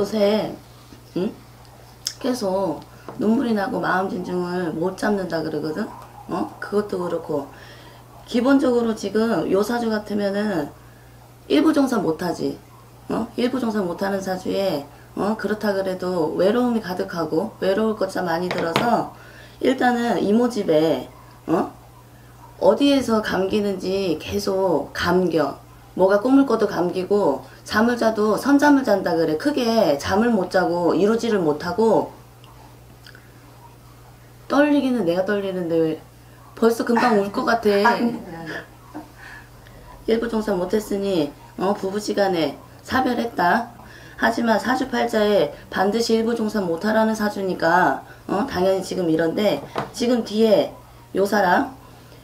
요새 응? 계속 눈물이 나고 마음 진중을 못 잡는다 그러거든. 어? 그것도 그렇고 기본적으로 지금 요 사주 같으면은 일부 종사 못하지. 어? 일부 종사 못하는 사주에 어? 그렇다 그래도 외로움이 가득하고 외로울 것자 많이 들어서 일단은 이모 집에 어? 어디에서 감기는지 계속 감겨. 뭐가 꿈을 꿔도 감기고 잠을 자도 선잠을 잔다 그래. 크게 잠을 못 자고 이루지를 못하고 떨리기는 내가 떨리는데 왜 벌써 금방 울 것 같아. 일부 종사 못했으니 어, 부부지간에 사별했다. 하지만 사주팔자에 반드시 일부 종사 못하라는 사주니까 어, 당연히 지금 이런데 지금 뒤에 요 사람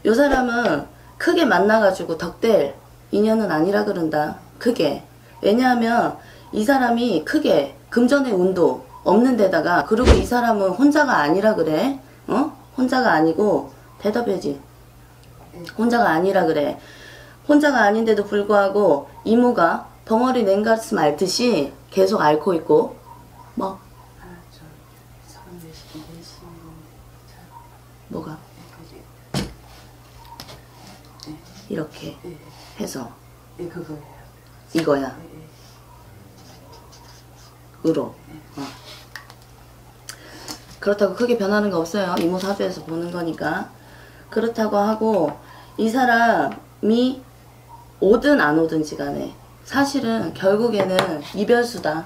요 사람은 크게 만나가지고 덕될 인연은 아니라 그런다. 크게. 왜냐하면 이 사람이 크게 금전의 운도 없는 데다가 그리고 이 사람은 혼자가 아니라 그래. 어? 혼자가 아니고 대답해지. 혼자가 아니라 그래. 혼자가 아닌데도 불구하고 이모가 벙어리 냉가슴 앓듯이 계속 앓고 있고 뭐 뭐가. 이렇게 예, 해서 예, 그거예요. 이거야. 으로. 어. 그렇다고 크게 변하는 거 없어요. 이모 사주에서 보는 거니까. 그렇다고 하고 이 사람이 오든 안 오든지 간에 사실은 결국에는 이별수다.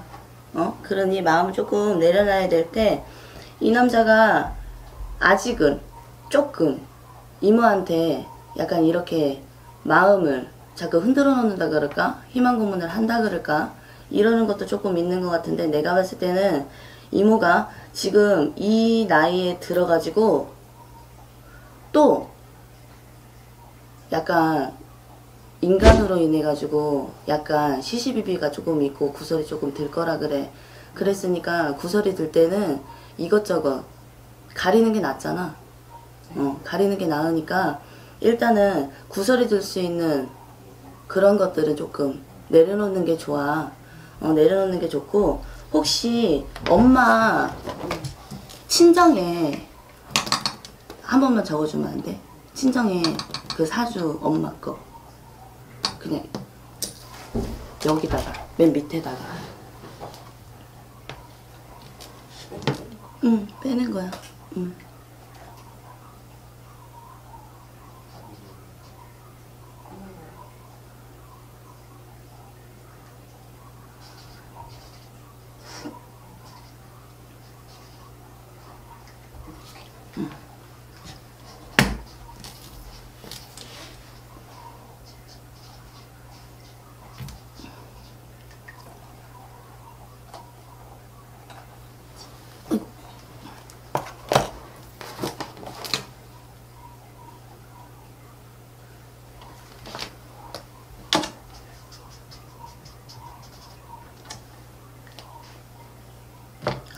어? 그러니 마음을 조금 내려놔야 될 때 이 남자가 아직은 조금 이모한테 약간 이렇게 마음을 자꾸 흔들어 놓는다 그럴까? 희망 고문을 한다 그럴까? 이러는 것도 조금 있는 것 같은데 내가 봤을 때는 이모가 지금 이 나이에 들어가지고 또 약간 인간으로 인해 가지고 약간 시시비비가 조금 있고 구설이 조금 들 거라 그래. 그랬으니까 구설이 들 때는 이것저것 가리는 게 낫잖아. 어, 가리는 게 나으니까 일단은 구설이 들 수 있는 그런 것들은 조금 내려놓는 게 좋아. 어, 내려놓는 게 좋고 혹시 엄마 친정에 한 번만 적어주면 안 돼? 친정에 그 사주 엄마 거 그냥 여기다가 맨 밑에다가 응 빼는 거야 응.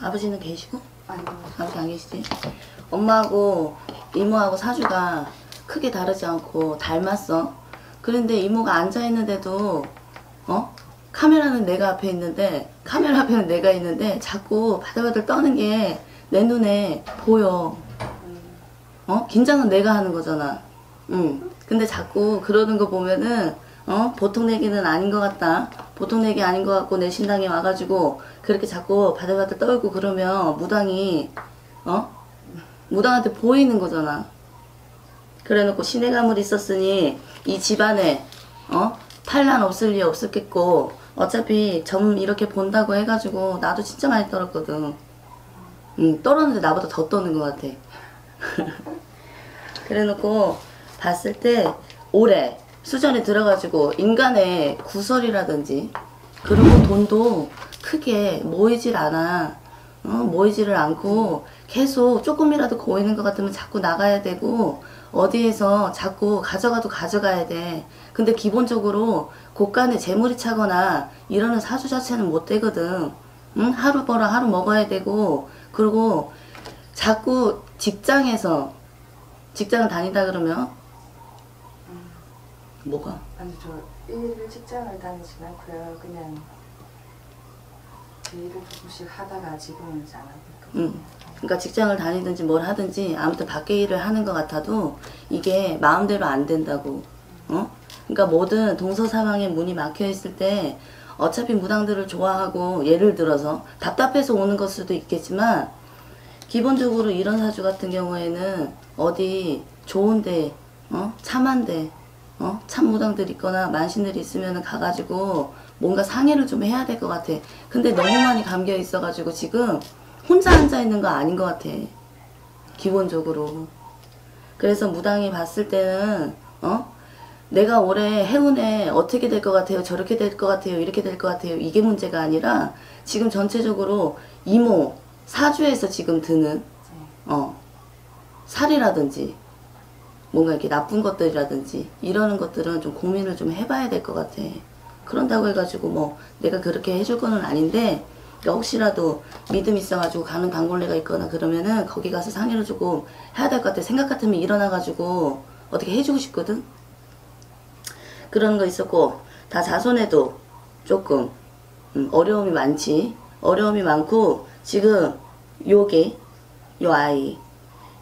아버지는 계시고? 아니요. 아버지 안 계시지? 엄마하고 이모하고 사주가 크게 다르지 않고 닮았어. 그런데 이모가 앉아있는데도, 어? 카메라는 내가 앞에 있는데, 카메라 앞에는 내가 있는데, 자꾸 바들바들 떠는 게 내 눈에 보여. 어? 긴장은 내가 하는 거잖아. 응. 근데 자꾸 그러는 거 보면은, 어? 보통 내기는 아닌 것 같다. 보통 내기 아닌 것 같고, 내 신당에 와가지고, 그렇게 자꾸 바들바들 떨고 그러면, 무당이, 어? 무당한테 보이는 거잖아. 그래 놓고 신의 가물이 있었으니, 이 집안에, 어? 탈란 없을 리 없었겠고, 어차피 점 이렇게 본다고 해가지고, 나도 진짜 많이 떨었거든. 응, 떨었는데 나보다 더 떠는 것 같아. 그래 놓고 봤을 때 올해 수전에 들어가지고 인간의 구설이라든지 그리고 돈도 크게 모이질 않아. 어, 모이지를 않고 계속 조금이라도 고이는 것 같으면 자꾸 나가야 되고 어디에서 자꾸 가져가도 가져가야 돼. 근데 기본적으로 곳간에 재물이 차거나 이러는 사주 자체는 못 되거든. 응? 하루 벌어 하루 먹어야 되고 그리고 자꾸 직장에서 직장을 다니다 그러면 뭐가? 아니 저 일일 직장을 다니진 않고요. 그냥 일을 조금씩 하다가 지금은 이제 안 하고 음. 그러니까 직장을 다니든지 뭘 하든지 아무튼 밖에 일을 하는 것 같아도 이게 마음대로 안 된다고. 어? 그러니까 모든 동서사방에 문이 막혀 있을 때 어차피 무당들을 좋아하고 예를 들어서 답답해서 오는 걸 수도 있겠지만 기본적으로 이런 사주 같은 경우에는 어디 좋은데 어 참한데 어 참무당들 있거나 만신들이 있으면 가가지고 뭔가 상의를 좀 해야 될 것 같아. 근데 너무 많이 감겨 있어가지고 지금 혼자 앉아 있는 거 아닌 것 같아. 기본적으로. 그래서 무당이 봤을 때는 어 내가 올해 해운에 어떻게 될 것 같아요? 저렇게 될 것 같아요? 이렇게 될 것 같아요? 이게 문제가 아니라 지금 전체적으로 이모 사주에서 지금 드는 네. 어 살이라든지 뭔가 이렇게 나쁜 것들이라든지 이러는 것들은 좀 고민을 좀 해봐야 될 것 같아. 그런다고 해가지고 뭐 내가 그렇게 해줄 거는 아닌데 혹시라도 믿음 있어가지고 가는 단골레가 있거나 그러면은 거기 가서 상의를 조금 해야 될 것 같아. 생각 같으면 일어나가지고 어떻게 해주고 싶거든. 그런 거 있었고 다 자손에도 조금 음, 어려움이 많지. 어려움이 많고 지금 요게 요 아이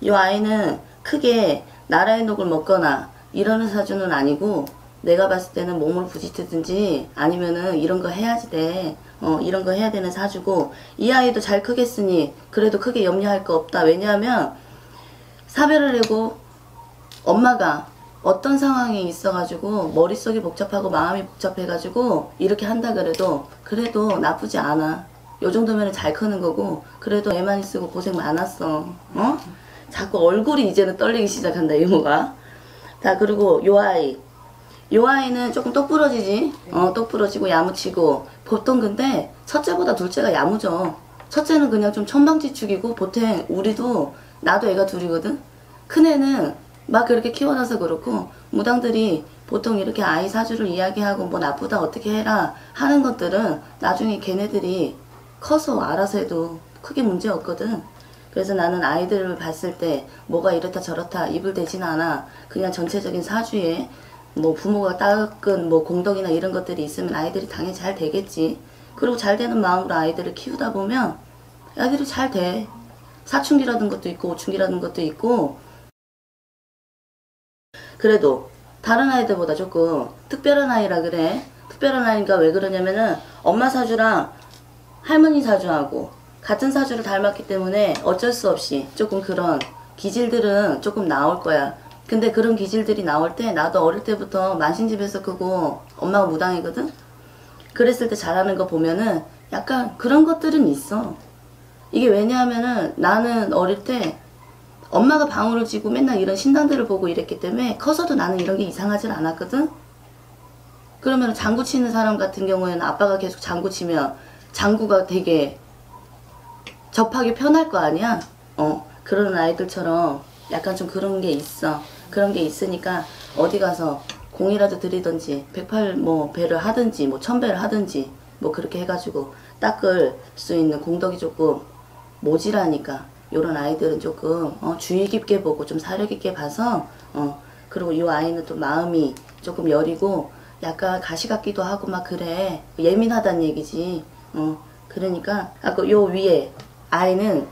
요 아이는 크게 나라의 녹을 먹거나 이러는 사주는 아니고 내가 봤을 때는 몸을 부딪히든지 아니면은 이런 거 해야지 돼. 어, 이런 거 해야 되는 사주고 이 아이도 잘 크겠으니 그래도 크게 염려할 거 없다. 왜냐하면 사별을 하고 엄마가 어떤 상황이 있어가지고 머릿속이 복잡하고 마음이 복잡해가지고 이렇게 한다 그래도 그래도 나쁘지 않아. 요 정도면 잘 크는 거고 그래도 애 많이 쓰고 고생 많았어. 어? 자꾸 얼굴이 이제는 떨리기 시작한다 이모가. 자 그리고 요 아이. 요 아이는 조금 똑부러지지. 어 똑부러지고 야무치고 보통 근데 첫째보다 둘째가 야무져. 첫째는 그냥 좀 천방지축이고 보통 우리도 나도 애가 둘이거든. 큰 애는 막 그렇게 키워놔서 그렇고 무당들이 보통 이렇게 아이 사주를 이야기하고 뭐 나쁘다 어떻게 해라 하는 것들은 나중에 걔네들이 커서 알아서 해도 크게 문제 없거든. 그래서 나는 아이들을 봤을 때 뭐가 이렇다 저렇다 입을 대진 않아. 그냥 전체적인 사주에 뭐 부모가 닦은 뭐 공덕이나 이런 것들이 있으면 아이들이 당연히 잘 되겠지. 그리고 잘 되는 마음으로 아이들을 키우다 보면 아이들이 잘 돼. 사춘기라는 것도 있고 오춘기라는 것도 있고 그래도 다른 아이들보다 조금 특별한 아이라 그래. 특별한 아이가 왜 그러냐면은 엄마 사주랑 할머니 사주하고 같은 사주를 닮았기 때문에 어쩔 수 없이 조금 그런 기질들은 조금 나올 거야. 근데 그런 기질들이 나올 때 나도 어릴 때부터 만신집에서 크고 엄마가 무당이거든? 그랬을 때 잘하는 거 보면은 약간 그런 것들은 있어. 이게 왜냐하면은 나는 어릴 때 엄마가 방울을 쥐고 맨날 이런 신당들을 보고 이랬기 때문에 커서도 나는 이런 게 이상하질 않았거든? 그러면 장구 치는 사람 같은 경우에는 아빠가 계속 장구 치면 장구가 되게 접하기 편할 거 아니야? 어, 그런 아이들처럼 약간 좀 그런 게 있어. 그런 게 있으니까 어디 가서 공이라도 들이든지 108 뭐 배를 하든지 뭐 천배를 하든지 뭐 그렇게 해가지고 닦을 수 있는 공덕이 조금 모자라니까 요런 아이들은 조금 어, 주의 깊게 보고 좀 사려 깊게 봐서 어 그리고 요 아이는 또 마음이 조금 여리고 약간 가시 같기도 하고 막 그래 예민하다는 얘기지 어 그러니까 아까 요 위에 아이는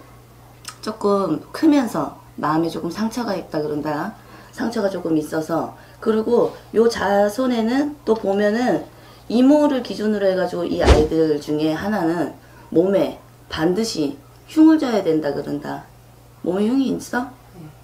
조금 크면서 마음에 조금 상처가 있다 그런다 상처가 조금 있어서 그리고 요 자손에는 또 보면은 이모를 기준으로 해가지고 이 아이들 중에 하나는 몸에 반드시 흉을 져야 된다 그런다. 몸에 흉이 있어?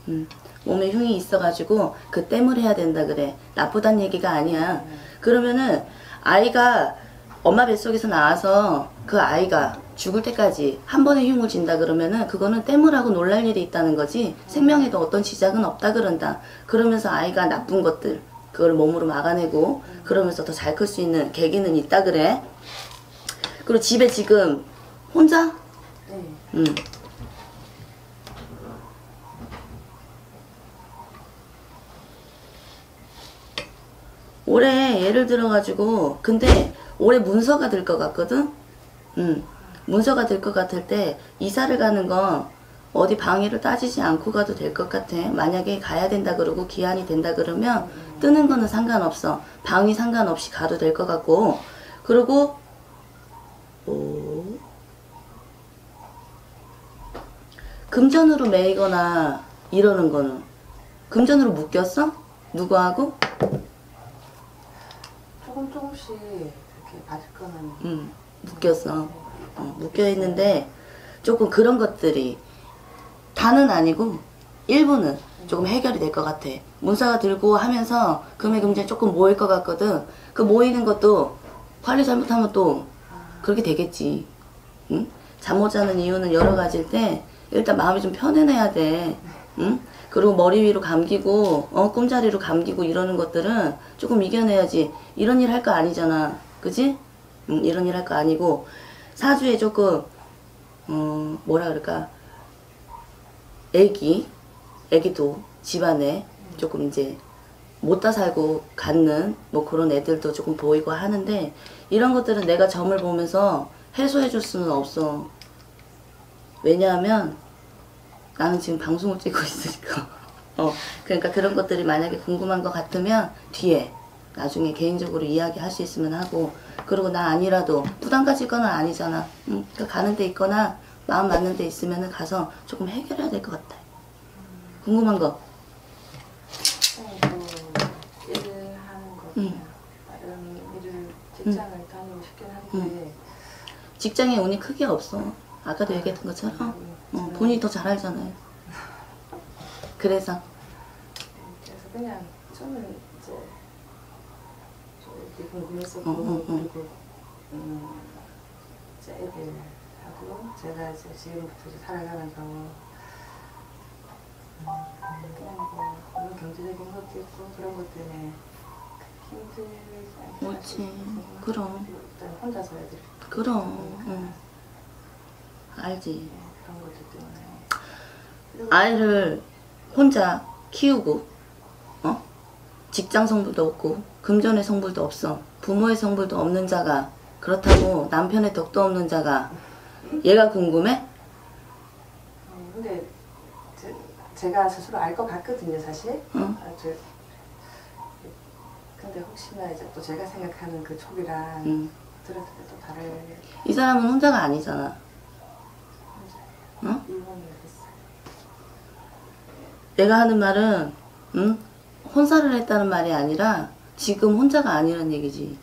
음, 몸에 흉이 있어가지고 그 땜을 해야 된다 그래. 나쁘단 얘기가 아니야. 그러면은 아이가 엄마 뱃속에서 나와서 그 아이가 죽을 때까지 한 번에 흉을 진다 그러면은 그거는 땜을 하고 놀랄 일이 있다는 거지 생명에도 어떤 지장은 없다 그런다. 그러면서 아이가 나쁜 것들 그걸 몸으로 막아내고 그러면서 더 잘 클 수 있는 계기는 있다 그래. 그리고 집에 지금 혼자 네. 음. 올해 예를 들어가지고 근데 올해 문서가 될 것 같거든. 음. 문서가 될 것 같을 때 이사를 가는 건 어디 방위를 따지지 않고 가도 될 것 같아. 만약에 가야 된다 그러고 기한이 된다 그러면 뜨는 거는 상관없어. 방위 상관없이 가도 될 것 같고 그리고 오. 금전으로 매이거나 이러는 거는 금전으로 묶였어? 누구하고? 조금 조금씩 이렇게 받을 거는 응 묶였어. 어, 묶여 있는데 조금 그런 것들이 다는 아니고 일부는 조금 해결이 될 것 같아. 문사가 들고 하면서 금액 금전이 조금 모일 것 같거든. 그 모이는 것도 관리 잘못하면 또 그렇게 되겠지. 응? 잠 못 자는 이유는 여러 가지일 때 일단 마음이 좀 편해내야 돼. 응? 그리고 머리 위로 감기고 어 꿈자리로 감기고 이러는 것들은 조금 이겨내야지. 이런 일 할 거 아니잖아. 그지? 응, 이런 일 할 거 아니고 사주에 조금 어 뭐라 그럴까? 애기, 애기도 집안에 조금 이제 못다 살고 갖는 뭐 그런 애들도 조금 보이고 하는데 이런 것들은 내가 점을 보면서 해소해 줄 수는 없어. 왜냐하면 나는 지금 방송을 찍고 있으니까. 어, 그러니까 그런 것들이 만약에 궁금한 것 같으면 뒤에 나중에 개인적으로 이야기할 수 있으면 하고 그리고 나 아니라도 부담 가질 건 아니잖아. 응? 그러니까 가는 데 있거나 마음 맞는 데 있으면 가서 조금 해결해야 될 것 같아. 궁금한 거. 그냥 뭐 일을 하는 거 응. 다른 일을 직장을 다니고 싶긴 한데 직장에 운이 크게 없어. 아까도 얘기했던 것처럼 어, 본인이 더 잘 알잖아요. 그래서 그래서 그냥 저는 이렇게 궁금했었고 어, 어, 어. 그리고 음, 이제 애들하고 제가 이제 지금부터 이제 살아가면서 음, 그냥 뭐 물론 경제적인 것도 있고 그런 것 때문에 힘들지 않게 옳지. 하시고 그럼. 일단 혼자서 애들 그럼 응. 알지. 그런 것들 때문에 아이를 혼자 키우고 어? 직장 성불도 없고 금전의 성불도 없어. 부모의 성불도 없는 자가 그렇다고 남편의 덕도 없는 자가 얘가 궁금해? 어, 근데 제, 제가 스스로 알 것 같거든요, 사실. 응. 아, 저, 근데 혹시나 이제 또 제가 생각하는 그 촉이랑 응. 들었을 때 또 다를 이 사람은 혼자가 아니잖아. 응? 이혼을 했어요. 내가 하는 말은 응? 혼사를 했다는 말이 아니라 지금 혼자가 아니란 얘기지.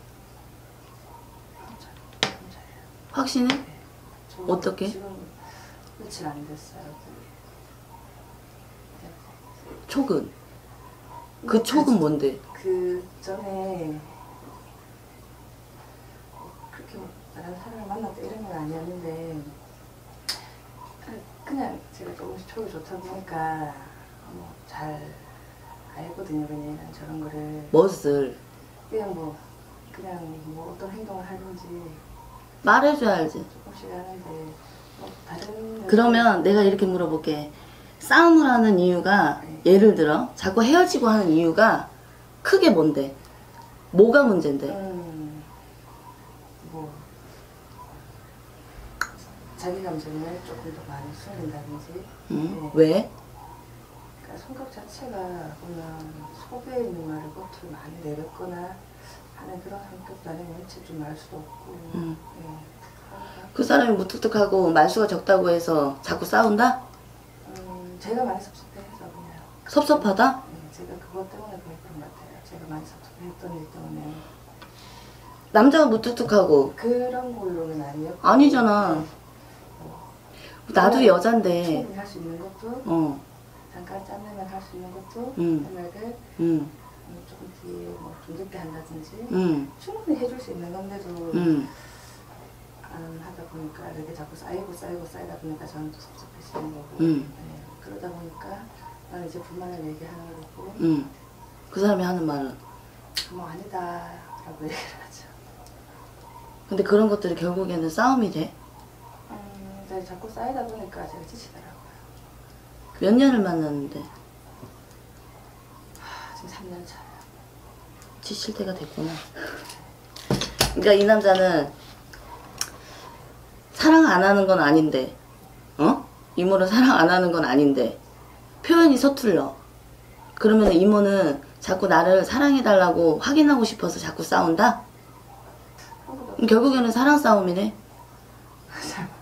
확신해? 저 어떻게? 며칠 안 됐어요. 촉은 그 촉은 뭔데? 그 전에 그렇게 뭐 다른 사람을 만났다 이런 건 아니었는데 그냥 제가 조금씩 촉이 좋다 보니까 뭐 잘 알거든요 그냥 저런 거를 멋을 그냥 뭐 그냥 뭐 어떤 행동을 하든지 말해줘야 알지. 조금씩 하는데 뭐 다른 그러면 내가 이렇게 물어볼게. 싸움을 하는 이유가 예를 들어 자꾸 헤어지고 하는 이유가 크게 뭔데? 뭐가 문제인데? 음, 뭐 자기 감정을 조금 더 많이 숨긴다든지 응? 네. 왜? 그러니까 성격 자체가 보면 속에 있는 말을 겉으로 많이 내뱉거나 하는 그런 성격도 아니고 일체 좀말 수도 없고 음. 예. 그러니까, 그 사람이 무뚝뚝하고 말수가 적다고 해서 자꾸 싸운다? 음, 제가 많이 섭섭해해서 그냥 섭섭하다? 예, 제가 그것 때문에 그랬던 것 같아요 제가 많이 섭섭했던 일 때문에 남자가 무뚝뚝하고 그런 걸로는 아니었고 아니잖아. 나도 여잔데. 충분히 할수 있는 것도 어, 잠깐 짬내면 할 수 있는 것도 음. 응, 음, 조금 뒤에 뭐좀 늦게 한다든지 응, 충분히 해줄 수 있는 건데도 응. 안 하다 보니까 이렇게 자꾸 쌓이고 쌓이고 쌓이다 보니까 저는 또 섭섭해지는 거고 음. 네, 그러다 보니까 나는 이제 불만을 얘기하는 거고 응. 그 사람이 하는 말은. 뭐 아니다 라고 얘기를 하죠. 근데 그런 것들이 결국에는 싸움이 돼. 음, 자꾸 쌓이다 보니까 제가 지치더라고요. 몇 년을 만났는데 아, 지금 3년 차예요. 지칠 때가 됐구나. 그러니까 이 남자는 사랑 안 하는 건 아닌데, 어? 이모를 사랑 안 하는 건 아닌데 표현이 서툴러. 그러면 이모는 자꾸 나를 사랑해달라고 확인하고 싶어서 자꾸 싸운다? 것도 그럼 결국에는 사랑 싸움이네. 잘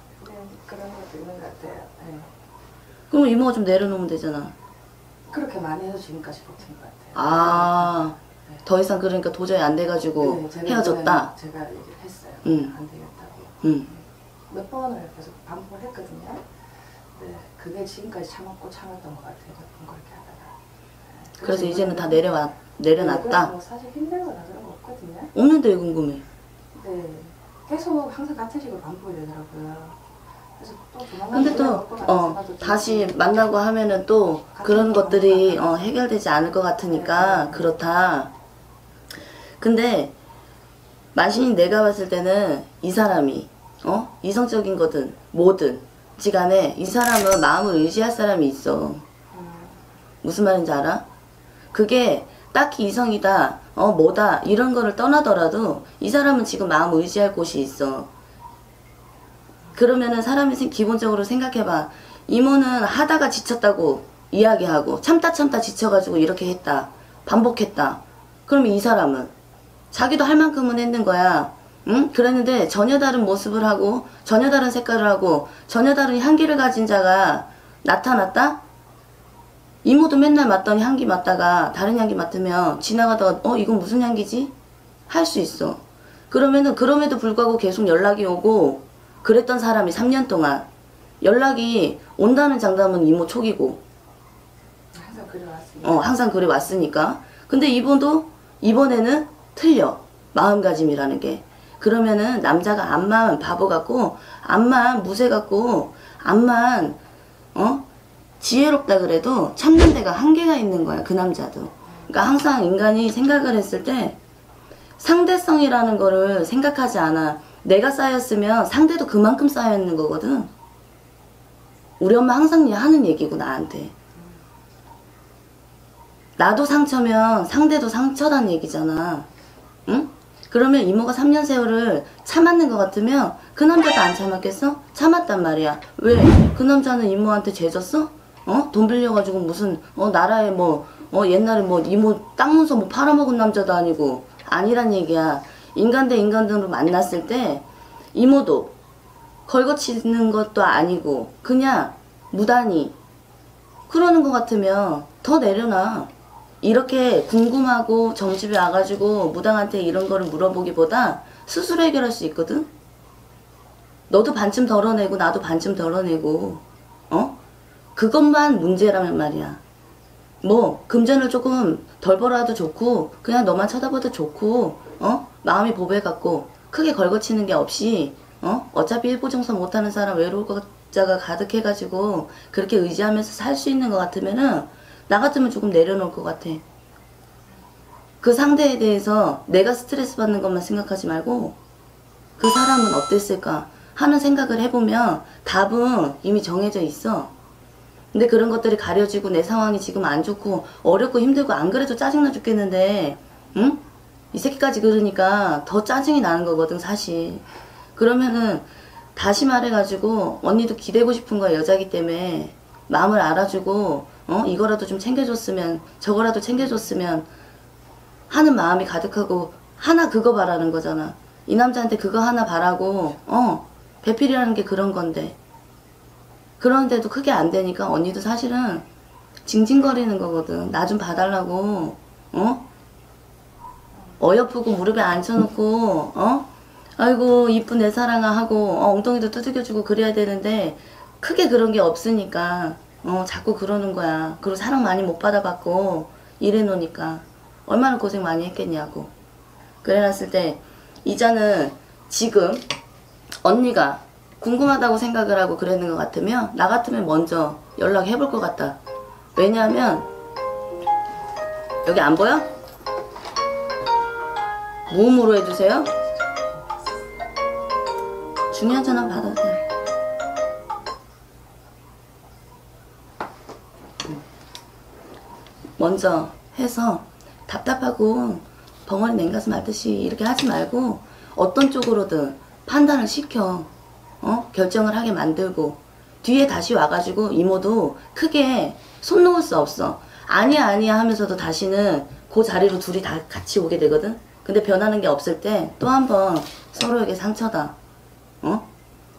네. 그럼 이모가 좀 내려놓으면 되잖아. 그렇게 많이 해서 지금까지 버틴 것 같아요. 아, 더 이상 그러니까 도저히 안 돼가지고 네, 헤어졌다. 제가 얘기를 했어요. 음. 안 되겠다고. 응. 몇 번을 계속 반복을 했거든요. 네, 그게 지금까지 참았고 참았던 것 같아요. 몇번 그렇게 하다가. 네, 그래서 이제는 다 내려와 네, 내려놨다. 그래서 뭐 사실 힘들거나 그런 거 없거든요. 없는데 왜 궁금해? 네, 계속 항상 같은 식으로 반복이 되더라고요. 근데 또 어, 다시. 만나고 하면은 또 그런 것들이 어, 해결되지 않을 것 같으니까 네. 그렇다. 근데 만신이 내가 봤을 때는 이 사람이 어 이성적인 거든 뭐든 지간에 이 사람은 마음을 의지할 사람이 있어. 음, 무슨 말인지 알아? 그게 딱히 이성이다, 어, 뭐다, 이런 거를 떠나더라도 이 사람은 지금 마음 의지할 곳이 있어. 그러면은 사람이 생- 기본적으로 생각해봐. 이모는 하다가 지쳤다고 이야기하고 참다 참다 지쳐가지고 이렇게 했다. 반복했다. 그러면 이 사람은 자기도 할 만큼은 했는 거야. 응? 그랬는데 전혀 다른 모습을 하고 전혀 다른 색깔을 하고 전혀 다른 향기를 가진 자가 나타났다? 이모도 맨날 맡던 향기 맡다가 다른 향기 맡으면 지나가다가 어 이건 무슨 향기지? 할 수 있어. 그러면은 그럼에도 불구하고 계속 연락이 오고 그랬던 사람이 3년 동안 연락이 온다는 장담은 이모 촉이고. 항상 그래왔습니다. 어 항상 그래 왔으니까. 근데 이분도 이번에는 틀려. 마음가짐이라는 게. 그러면은 남자가 암만 바보 같고 암만 무쇠 같고 암만 어? 지혜롭다 그래도 참는 데가 한계가 있는 거야 그 남자도. 그러니까 항상 인간이 생각을 했을 때 상대성이라는 거를 생각하지 않아 내가 쌓였으면 상대도 그만큼 쌓여 있는 거거든 우리 엄마 항상 하는 얘기고 나한테 나도 상처면 상대도 상처란 얘기잖아. 응? 그러면 이모가 3년 세월을 참았는 것 같으면 그 남자도 안 참았겠어? 참았단 말이야. 왜? 그 남자는 이모한테 죄졌어? 어? 돈 빌려가지고 무슨, 어, 나라에 뭐, 어, 옛날에 뭐 이모 땅 문서 뭐 팔아먹은 남자도 아니고, 아니란 얘기야. 인간 대 인간으로 만났을 때, 이모도 걸거치는 것도 아니고, 그냥 무단히 그러는 것 같으면 더 내려놔. 이렇게 궁금하고 점집에 와가지고 무당한테 이런 거를 물어보기보다 스스로 해결할 수 있거든? 너도 반쯤 덜어내고 나도 반쯤 덜어내고 어? 그것만 문제라면 말이야. 뭐 금전을 조금 덜 벌어도 좋고 그냥 너만 쳐다봐도 좋고 어? 마음이 보배 같고 크게 걸거치는 게 없이 어? 어차피 일보 정서 못하는 사람 외로울 자가 가득해가지고 그렇게 의지하면서 살 수 있는 것 같으면은 나 같으면 조금 내려놓을 것 같아. 그 상대에 대해서 내가 스트레스 받는 것만 생각하지 말고 그 사람은 어땠을까 하는 생각을 해보면 답은 이미 정해져 있어. 근데 그런 것들이 가려지고 내 상황이 지금 안 좋고 어렵고 힘들고 안 그래도 짜증나 죽겠는데 응? 이 새끼까지 그러니까 더 짜증이 나는 거거든 사실. 그러면은 다시 말해가지고 언니도 기대고 싶은 거야 여자기 때문에. 마음을 알아주고 어 이거라도 좀 챙겨줬으면 저거라도 챙겨줬으면 하는 마음이 가득하고 하나 그거 바라는 거잖아. 이 남자한테 그거 하나 바라고 어 배필이라는 게 그런 건데. 그런데도 크게 안 되니까 언니도 사실은 징징거리는 거거든. 나 좀 봐달라고 어 어여쁘고 무릎에 앉혀놓고 어? 아이고 이쁜 내 사랑아 하고 어, 엉덩이도 두들겨주고 그래야 되는데 크게 그런 게 없으니까 어 자꾸 그러는 거야. 그리고 사랑 많이 못 받아봤고 이래 놓으니까 얼마나 고생 많이 했겠냐고. 그래놨을 때 이자는 지금 언니가 궁금하다고 생각을 하고 그랬는 것 같으면 나 같으면 먼저 연락해 볼 것 같다. 왜냐하면 여기 안 보여? 모음으로 해주세요 중요한 전화 받으세요. 먼저 해서 답답하고 벙어리 냉가슴 앓듯이 이렇게 하지 말고 어떤 쪽으로든 판단을 시켜 어? 결정을 하게 만들고 뒤에 다시 와가지고 이모도 크게 손 놓을 수 없어 아니야 아니야 하면서도 다시는 그 자리로 둘이 다 같이 오게 되거든 근데 변하는 게 없을 때 또 한 번 서로에게 상처다 어?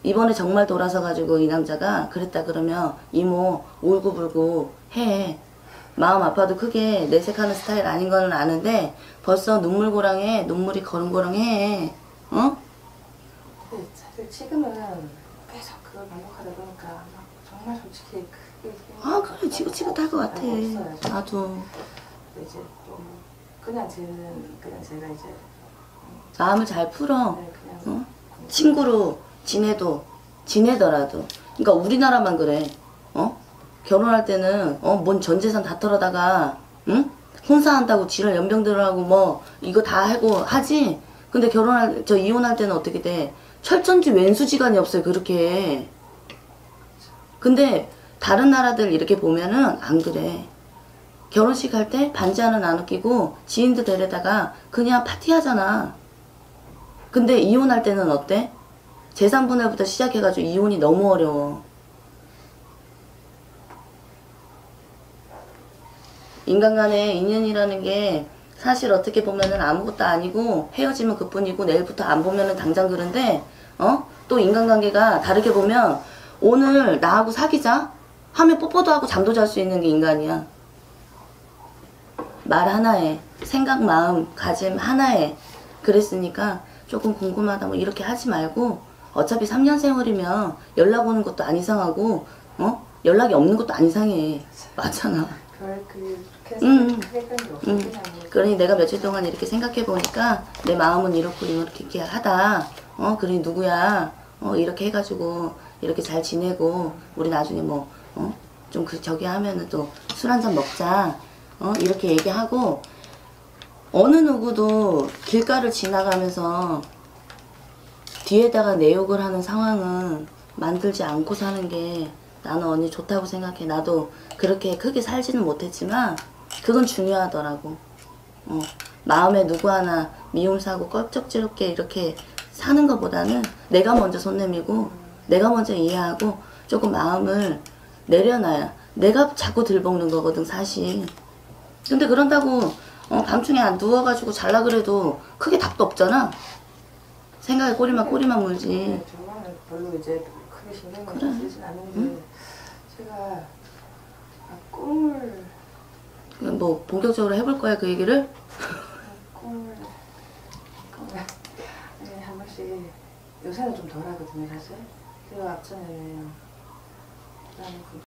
이번에 정말 돌아서 가지고 이 남자가 그랬다 그러면 이모 울고불고 해. 마음 아파도 크게 내색하는 스타일 아닌 거는 아는데 벌써 눈물고랑해 눈물이 거름거렁해. 어? 근데 사실 지금은 계속 그걸 반복하다 보니까 막 정말 솔직히 크게 아 그래 지긋지긋할 것 같아. 없어요. 나도 이제 좀 그냥 저는 그냥 제가 이제 마음을 잘 풀어. 네, 그냥 어? 친구로 지내도 지내더라도. 그러니까 우리나라만 그래. 어? 결혼할 때는 어뭔 전재산 다 털어다가 응? 혼사한다고 지랄 연병들하고 뭐 이거 다 하고 하지? 근데 결혼할 저 이혼할 때는 어떻게 돼? 철천지 왼수지간이 없어요 그렇게. 근데 다른 나라들 이렇게 보면은 안 그래 결혼식 할 때 반지 하나 안 웃기고 지인들 데려다가 그냥 파티하잖아 근데 이혼할 때는 어때? 재산 분할부터 시작해가지고 이혼이 너무 어려워. 인간 간의 인연이라는 게 사실 어떻게 보면은 아무것도 아니고 헤어지면 그뿐이고 내일부터 안 보면은 당장 그런데 어? 또 인간관계가 다르게 보면 오늘 나하고 사귀자 하면 뽀뽀도 하고 잠도 잘 수 있는 게 인간이야. 말 하나에 생각 마음 가짐 하나에 그랬으니까 조금 궁금하다 뭐 이렇게 하지 말고 어차피 3년 세월이면 연락 오는 것도 안 이상하고 어? 연락이 없는 것도 안 이상해. 맞잖아. 별 그렇게 음, 음. 응. 뭐 그러니 내가 며칠 동안 이렇게 생각해 보니까 내 마음은 이렇고 이렇게 이렇게 하다. 어 그러니 누구야? 어 이렇게 해가지고 이렇게 잘 지내고 우리 나중에 뭐어좀 그 저기 하면은 또 술 한잔 먹자 어 이렇게 얘기하고 어느 누구도 길가를 지나가면서 뒤에다가 내 욕을 하는 상황은 만들지 않고 사는 게 나는 언니 좋다고 생각해. 나도 그렇게 크게 살지는 못했지만 그건 중요하더라고. 어, 마음에 누구 하나 미움 사고 껄쩍지럽게 이렇게 사는 것보다는 내가 먼저 손 내밀고 내가 먼저 이해하고 조금 마음을 내려놔야 내가 자꾸 들볶는 거거든 사실. 근데 그런다고 어, 밤중에 안 누워가지고 잘라 그래도 크게 답도 없잖아. 생각에 꼬리만 꼬리만 물지. 네, 저거는 별로 이제 크게 신경을 그래. 쓰진 않는데 제가 아, 꿈을 뭐 본격적으로 해볼 거야 그 얘기를? 꿈을 꿈을 아니 한 번씩 요새는 좀 덜 하거든요 사실 그 앞전에는 나는 그